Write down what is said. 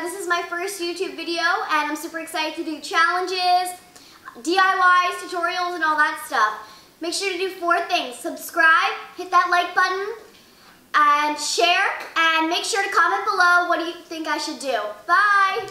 This is my first YouTube video and I'm super excited to do challenges, DIYs, tutorials, and all that stuff. Make sure to do four things. Subscribe, hit that like button, and share, and make sure to comment below what do you think I should do. Bye!